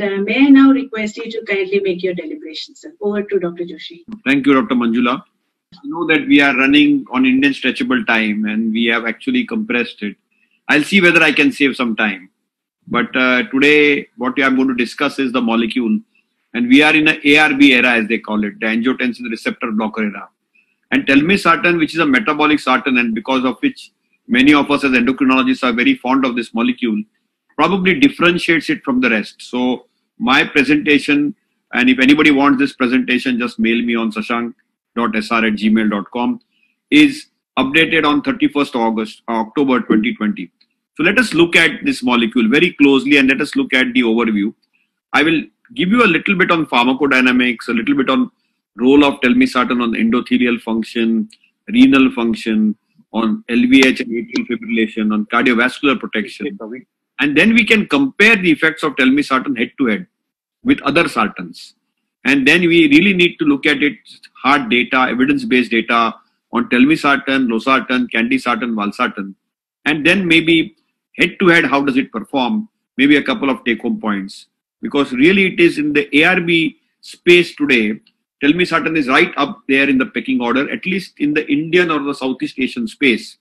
Uh, may I now request you to kindly make your deliberations, sir. Over to Dr. Joshi. Thank you, Dr. Manjula. You know that we are running on Indian stretchable time and we have actually compressed it. I'll see whether I can save some time. But uh, today, what I'm going to discuss is the molecule. And we are in an ARB era, as they call it, the angiotensin receptor blocker era. And telmisartan, which is a metabolic sartan, and because of which many of us as endocrinologists are very fond of this molecule, probably differentiates it from the rest. So my presentation, and if anybody wants this presentation, just mail me on sashank.sr at gmail.com, is updated on 31st August, October 2020. So let us look at this molecule very closely and let us look at the overview. I will give you a little bit on pharmacodynamics, a little bit on role of telmisartan on endothelial function, renal function, on LVH and atrial fibrillation, on cardiovascular protection. And then we can compare the effects of telmisartan head to head with other sartans. And then we really need to look at it hard data, evidence-based data on telmisartan, losartan, candesartan, valsartan. And then maybe head to head, how does it perform? Maybe a couple of take home points. Because really it is in the ARB space today, telmisartan is right up there in the pecking order, at least in the Indian or the Southeast Asian space.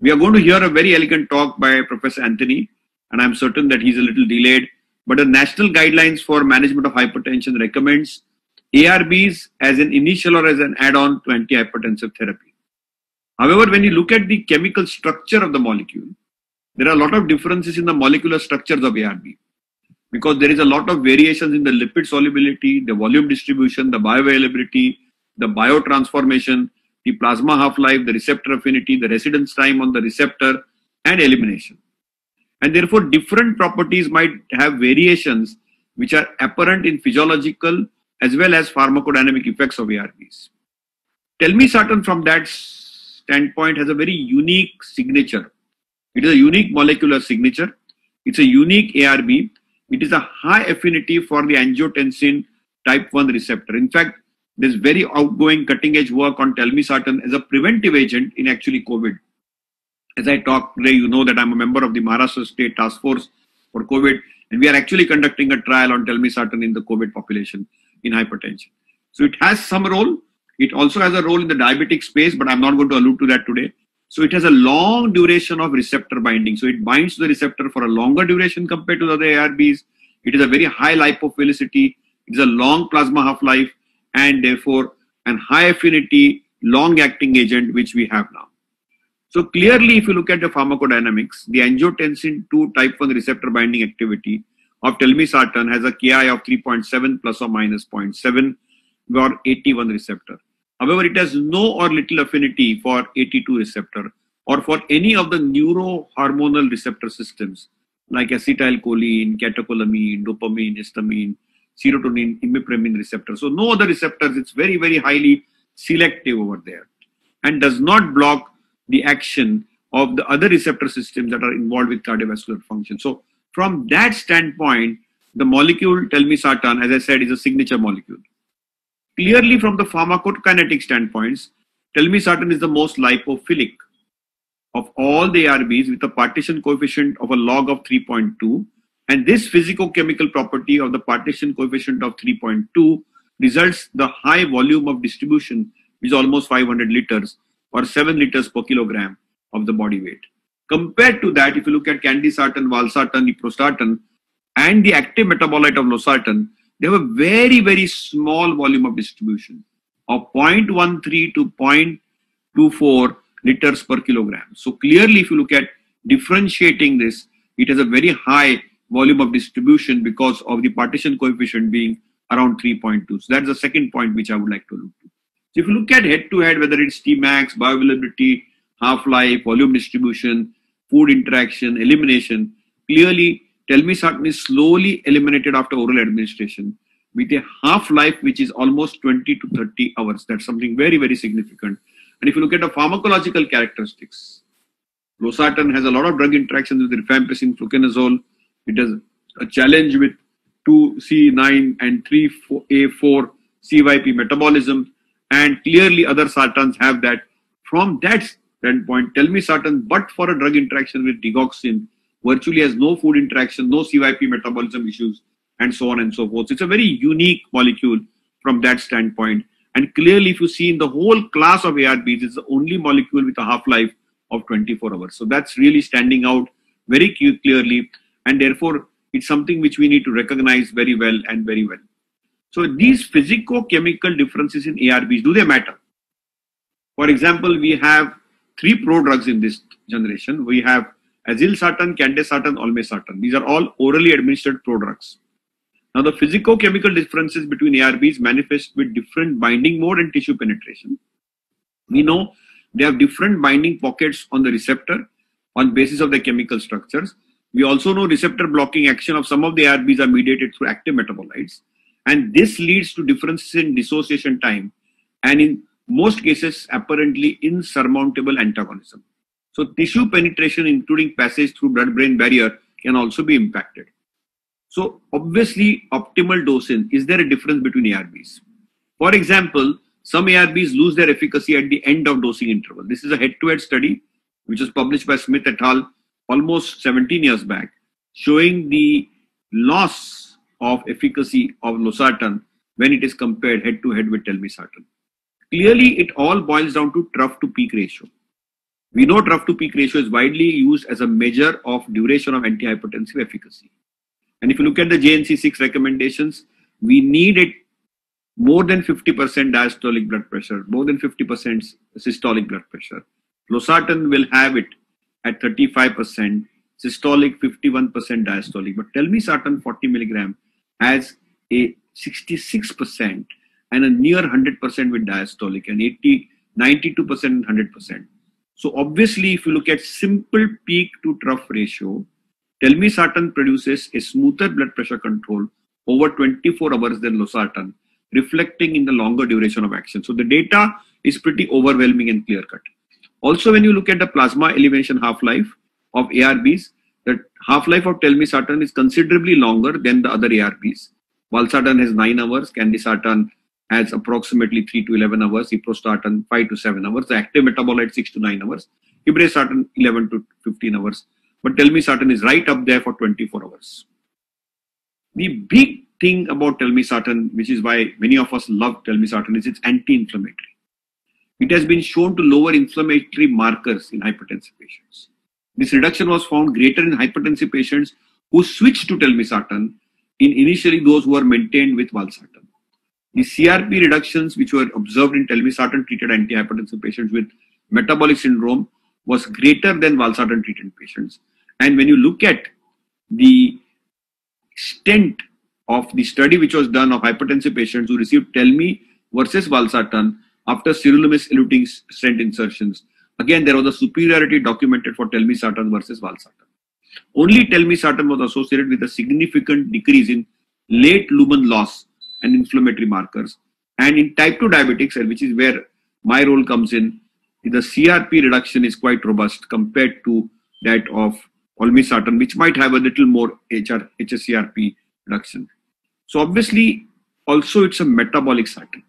We are going to hear a very elegant talk by Professor Anthony, and I'm certain that he's a little delayed. But the national guidelines for management of hypertension recommends ARBs as an initial or as an add-on to antihypertensive therapy. However, when you look at the chemical structure of the molecule, there are a lot of differences in the molecular structures of ARB because there is a lot of variations in the lipid solubility, the volume distribution, the bioavailability, the biotransformation, the plasma half-life, the receptor affinity, the residence time on the receptor, and elimination. And therefore, different properties might have variations which are apparent in physiological as well as pharmacodynamic effects of ARBs. Telmisartan from that standpoint has a very unique signature it is a unique molecular signature. It's a unique ARB. It is a high affinity for the angiotensin type 1 receptor. In fact, there's very outgoing cutting edge work on telmisartan as a preventive agent in actually COVID. As I talk today, you know that I'm a member of the Maharashtra State Task Force for COVID, and we are actually conducting a trial on telmisartan in the COVID population in hypertension. So it has some role. It also has a role in the diabetic space, but I'm not going to allude to that today. So it has a long duration of receptor binding. So it binds to the receptor for a longer duration compared to the other ARBs. It is a very high lipophilicity. It is a long plasma half-life and therefore an high affinity, long acting agent which we have now. So clearly, if you look at the pharmacodynamics, the angiotensin 2 type 1 receptor binding activity of telmisartan has a Ki of 3.7 plus or minus 0.7 or AT1 receptor. However, it has no or little affinity for AT2 receptor or for any of the neurohormonal receptor systems like acetylcholine, catecholamine, dopamine, histamine, serotonin, imipramine receptor. So no other receptors. It's very, very highly selective over there and does not block the action of the other receptor systems that are involved with cardiovascular function. So from that standpoint, the molecule telmisartan, as I said, is a signature molecule. Clearly, from the pharmacokinetic standpoints, telmisartan is the most lipophilic of all the ARBs with a partition coefficient of a log of 3.2. And this physicochemical property of the partition coefficient of 3.2 results the high volume of distribution, which is almost 500 liters or 7 liters per kilogram of the body weight. Compared to that, if you look at candesartan, valsartan, eprosartan, and the active metabolite of losartan, they have a very, very small volume of distribution of 0.13 to 0.24 liters per kilogram. So clearly, if you look at differentiating this, it has a very high volume of distribution because of the partition coefficient being around 3.2. So that's the second point which I would like to look to. So if you look at head to head, whether it's Tmax, bioavailability, half-life, volume distribution, food interaction, elimination, clearly telmisartan is slowly eliminated after oral administration with a half-life which is almost 20 to 30 hours. That's something very, very significant. And if you look at the pharmacological characteristics, losartan has a lot of drug interactions with rifampicin, fluconazole. It has a challenge with 2C9 and 3A4 CYP metabolism. And clearly other sartans have that. From that standpoint, telmisartan, but for a drug interaction with digoxin, virtually has no food interaction, no CYP metabolism issues, and so on and so forth. It's a very unique molecule from that standpoint. And clearly, if you see in the whole class of ARBs, it's the only molecule with a half-life of 24 hours. So that's really standing out very clearly. And therefore, it's something which we need to recognize very well and very well. So these physico-chemical differences in ARBs, do they matter? For example, we have three prodrugs in this generation. We have azilsartan, candesartan, olmesartan. These are all orally administered prodrugs. Now, the physico-chemical differences between ARBs manifest with different binding mode and tissue penetration. We know they have different binding pockets on the receptor on basis of the chemical structures. We also know receptor blocking action of some of the ARBs are mediated through active metabolites. And this leads to differences in dissociation time and in most cases apparently insurmountable antagonism. So tissue penetration, including passage through blood-brain barrier, can also be impacted. So obviously, optimal dosing, is there a difference between ARBs? For example, some ARBs lose their efficacy at the end of dosing interval. This is a head-to-head study, which was published by Smith et al. almost 17 years back, showing the loss of efficacy of losartan when it is compared head-to-head with telmisartan. Clearly, it all boils down to trough to peak ratio. We know trough to peak ratio is widely used as a measure of duration of antihypertensive efficacy. And if you look at the JNC6 recommendations, we need it more than 50% diastolic blood pressure, more than 50% systolic blood pressure. Losartan will have it at 35%, systolic 51% diastolic. But tell me, telmisartan 40 milligram has a 66% and a near 100% with diastolic and 80, 92% and 100%. So obviously, if you look at simple peak to trough ratio, Telmisartan produces a smoother blood pressure control over 24 hours than losartan, reflecting in the longer duration of action. So the data is pretty overwhelming and clear cut. Also, when you look at the plasma elevation half-life of ARBs, half-life of telmisartan is considerably longer than the other ARBs. Valsartan has 9 hours, candesartan has approximately 3 to 11 hours, ciprofloxacin 5 to 7 hours, the active metabolite 6 to 9 hours, irbesartan 11 to 15 hours. But telmisartan is right up there for 24 hours. The big thing about telmisartan, which is why many of us love telmisartan, is it's anti-inflammatory. It has been shown to lower inflammatory markers in hypertensive patients. This reduction was found greater in hypertensive patients who switched to telmisartan in initially those who were maintained with valsartan. The CRP reductions which were observed in telmisartan treated antihypertensive patients with metabolic syndrome was greater than valsartan treated patients and when you look at the extent of the study which was done of hypertensive patients who received Telmi versus Valsartan after sirolimus eluting stent insertions, again there was a superiority documented for Telmisartan versus Valsartan. Only Telmisartan was associated with a significant decrease in late lumen loss and inflammatory markers. And in type 2 diabetics, which is where my role comes in, the CRP reduction is quite robust compared to that of olmesartan, which might have a little more HR, HSCRP reduction. So obviously, also it's a metabolic sartan.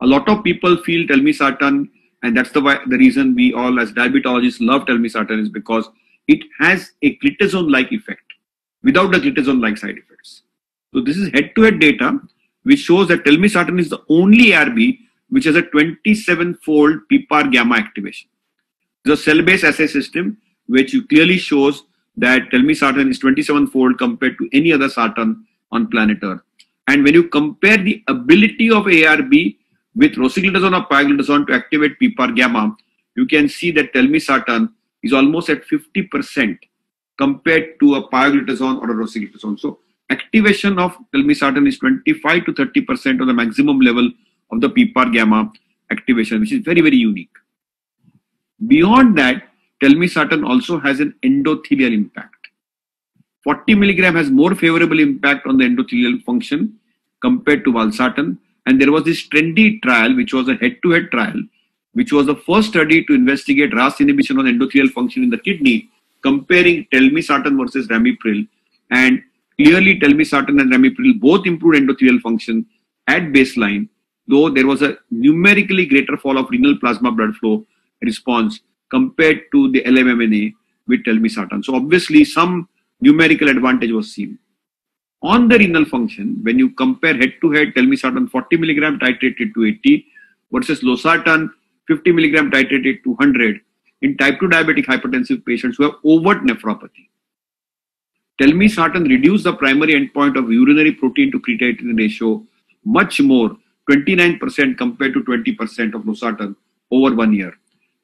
A lot of people feel telmisartan, and that's the why, the reason we all as diabetologists love telmisartan is because it has a glitazone-like effect without the glitazone-like side effects. So this is head-to-head data which shows that telmisartan is the only ARB which has a 27-fold PPAR gamma activation. The cell-based assay system which clearly shows that telmisartan is 27 fold compared to any other sartan on planet Earth. And when you compare the ability of ARB with rosiglitazone or pioglitazone to activate PPAR gamma, you can see that telmisartan is almost at 50% compared to a pioglitazone or a rosiglitazone. So activation of telmisartan is 25 to 30% of the maximum level of the PPAR gamma activation, which is very, very unique. Beyond that, telmisartan also has an endothelial impact. 40 milligram has more favorable impact on the endothelial function compared to valsartan. And there was this TRENDY trial, which was a head-to-head trial, which was the first study to investigate RAS inhibition on endothelial function in the kidney, comparing telmisartan versus ramipril. And clearly, telmisartan and ramipril both improved endothelial function at baseline, though there was a numerically greater fall of renal plasma blood flow response compared to the L-NMMA with telmisartan. So obviously some numerical advantage was seen. On the renal function, when you compare head to head, telmisartan 40 milligram titrated to 80 versus losartan 50 milligram titrated to 100 in type 2 diabetic hypertensive patients who have overt nephropathy. Telmisartan reduced the primary endpoint of urinary protein to creatinine ratio much more, 29% compared to 20% of losartan over one year.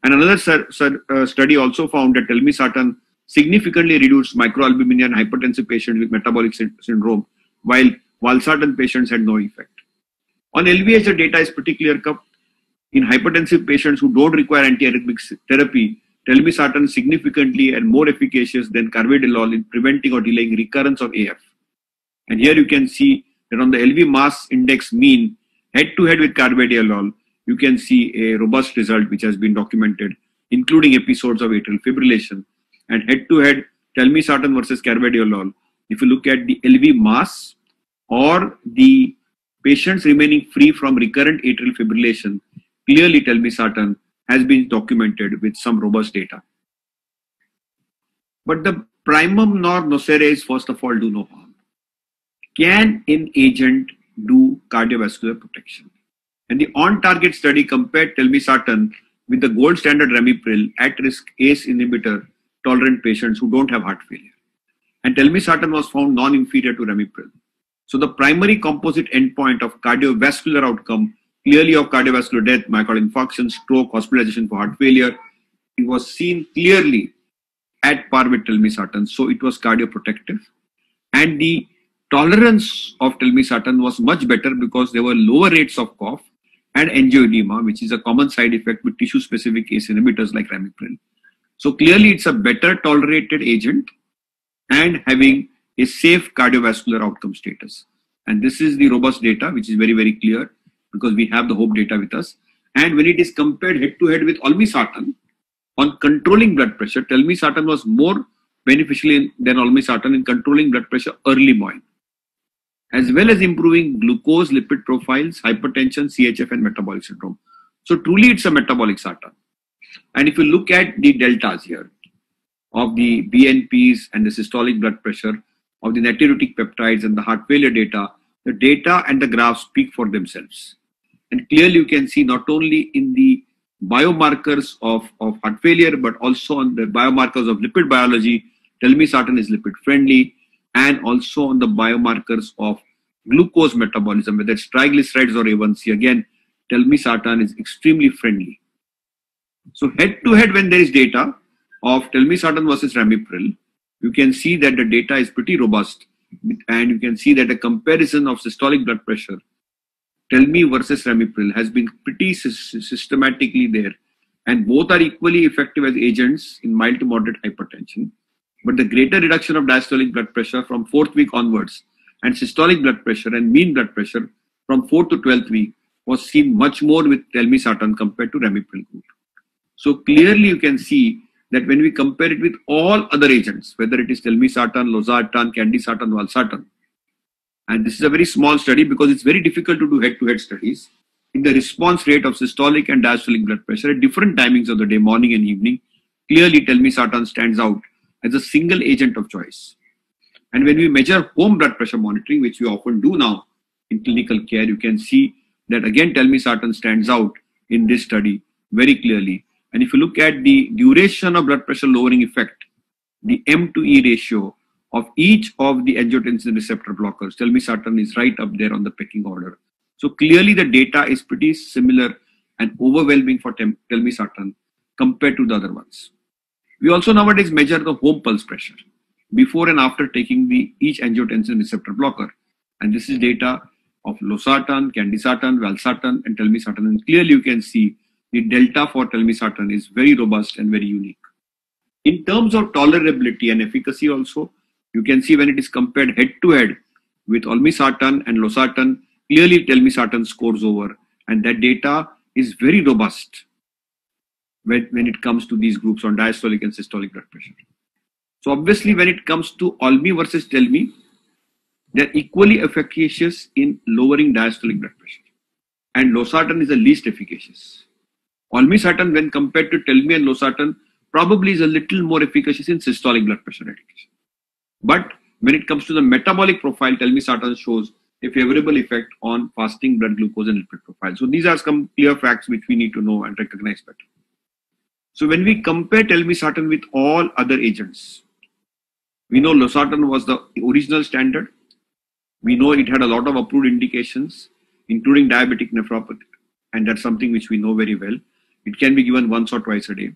And another uh, study also found that telmisartan significantly reduced microalbuminuria in hypertensive patients with metabolic sy syndrome, while valsartan patients had no effect. On LVH, the data is pretty clear cut. In hypertensive patients who don't require antiarrhythmic therapy, telmisartan significantly and more efficacious than carvedilol in preventing or delaying recurrence of AF. And here you can see that on the LV mass index mean, head to head with carvedilol, you can see a robust result which has been documented, including episodes of atrial fibrillation. And head to head, telmisartan versus carvedilol, if you look at the LV mass or the patients remaining free from recurrent atrial fibrillation, clearly telmisartan has been documented with some robust data. But the primum non nocere is first of all do no harm. Can an agent do cardiovascular protection? And the ONTARGET study compared telmisartan with the gold standard ramipril at-risk ACE inhibitor tolerant patients who don't have heart failure. And telmisartan was found non-inferior to ramipril. So the primary composite endpoint of cardiovascular outcome clearly of cardiovascular death, myocardial infarction, stroke, hospitalization for heart failure. It was seen clearly at par with telmisartan, so it was cardioprotective. And the tolerance of telmisartan was much better because there were lower rates of cough and angioedema, which is a common side effect with tissue-specific ACE inhibitors like ramipril. So clearly it's a better tolerated agent and having a safe cardiovascular outcome status. And this is the robust data, which is very, very clear because we have the HOPE data with us. And when it is compared head to head with olmesartan on controlling blood pressure, telmisartan was more beneficial than olmesartan in controlling blood pressure early morning, as well as improving glucose, lipid profiles, hypertension, CHF, and metabolic syndrome. So truly, it's a metabolic sartan. And if you look at the deltas here of the BNPs and the systolic blood pressure, of the natriuretic peptides and the heart failure data, the data and the graphs speak for themselves. And clearly you can see not only in the biomarkers of, of heart failure, but also on the biomarkers of lipid biology, telmisartan is lipid friendly, and also on the biomarkers of glucose metabolism, whether it's triglycerides or A1C. Again, telmisartan is extremely friendly. So head to head when there is data of telmisartan versus ramipril, you can see that the data is pretty robust and you can see that a comparison of systolic blood pressure Telmi versus Ramipril has been pretty systematically there and both are equally effective as agents in mild to moderate hypertension. But the greater reduction of diastolic blood pressure from fourth week onwards and systolic blood pressure and mean blood pressure from fourth to 12th week was seen much more with telmisartan compared to ramipril group. So clearly you can see that when we compare it with all other agents, whether it is telmisartan, losartan, candesartan, valsartan, and this is a very small study because it's very difficult to do head-to-head studies, in the response rate of systolic and diastolic blood pressure at different timings of the day, morning and evening, clearly telmisartan stands out as a single agent of choice. And when we measure home blood pressure monitoring, which we often do now in clinical care, you can see that again telmisartan stands out in this study very clearly and if you look at the duration of blood pressure lowering effect, the M to E ratio of each of the angiotensin receptor blockers, telmisartan is right up there on the pecking order. So clearly the data is pretty similar and overwhelming for telmisartan compared to the other ones. We also nowadays measure the home pulse pressure before and after taking the each angiotensin receptor blocker. And this is data of losartan, candesartan, valsartan, and telmisartan. And clearly you can see the delta for telmisartan is very robust and very unique. In terms of tolerability and efficacy also, you can see when it is compared head to head with olmesartan and losartan, clearly telmisartan scores over and that data is very robust when, when it comes to these groups on diastolic and systolic blood pressure. So obviously when it comes to Olmi versus Telmi, they're equally efficacious in lowering diastolic blood pressure. And losartan is the least efficacious. Olmesartan, when compared to Telmi and Losartan, probably is a little more efficacious in systolic blood pressure medication. But When it comes to the metabolic profile, telmisartan shows a favorable effect on fasting blood glucose and lipid profile. So these are some clear facts which we need to know and recognize better. So when we compare telmisartan with all other agents, we know losartan was the original standard. We know it had a lot of approved indications, including diabetic nephropathy, and that's something which we know very well. It can be given once or twice a day,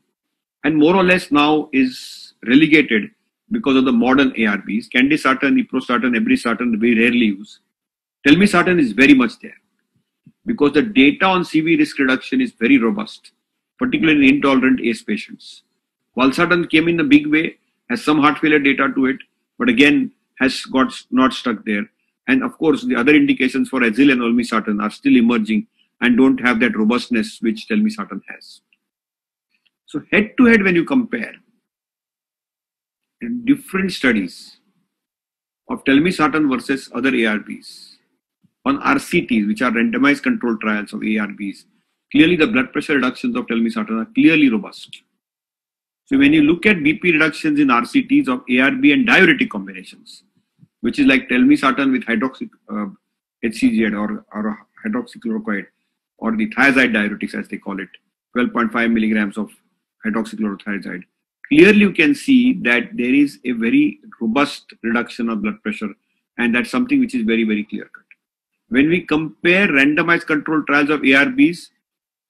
and more or less now is relegated because of the modern ARBs. Candesartan, eprosartan, irbesartan, we rarely use. Telmisartan is very much there because the data on CV risk reduction is very robust, particularly in intolerant ACE patients. Valsartan came in a big way, has some heart failure data to it, but again has got not stuck there. And of course, the other indications for azil and olmesartan are still emerging and don't have that robustness which telmisartan has. So head to head, when you compare different studies of telmisartan versus other ARBs, on RCTs, which are randomized controlled trials of ARBs, clearly the blood pressure reductions of telmisartan are clearly robust. So when you look at BP reductions in RCTs of ARB and diuretic combinations, which is like telmisartan with hydroxy uh, HCG or, or hydroxychloroquine or the thiazide diuretics as they call it, 12.5 milligrams of hydroxychlorothiazide. Clearly you can see that there is a very robust reduction of blood pressure and that's something which is very, very clear cut. When we compare randomized controlled trials of ARBs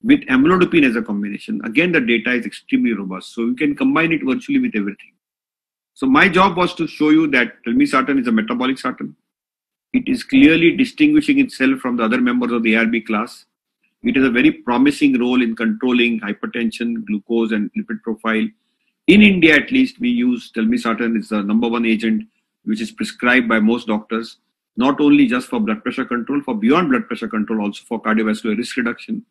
with amlodipine as a combination, again, the data is extremely robust. So you can combine it virtually with everything. So my job was to show you that telmisartan is a metabolic sartan. It is clearly distinguishing itself from the other members of the ARB class. It has a very promising role in controlling hypertension, glucose, and lipid profile. In India, at least, we use telmisartan. It's the number one agent which is prescribed by most doctors not only just for blood pressure control, for beyond blood pressure control, also for cardiovascular risk reduction.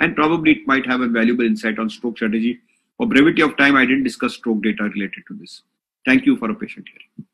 And probably it might have a valuable insight on stroke strategy. For brevity of time, I didn't discuss stroke data related to this. Thank you for a patient hearing.